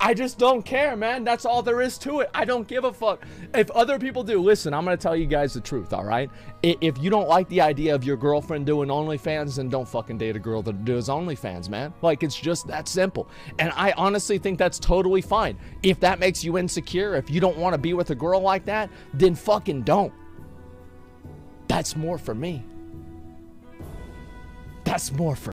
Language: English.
I just don't care, man. That's all there is to it. I don't give a fuck. If other people do, listen, I'm going to tell you guys the truth, all right? If you don't like the idea of your girlfriend doing OnlyFans, then don't fucking date a girl that does OnlyFans, man. Like, it's just that simple. And I honestly think that's totally fine. If that makes you insecure, if you don't want to be with a girl like that, then fucking don't. That's more for me. That's more for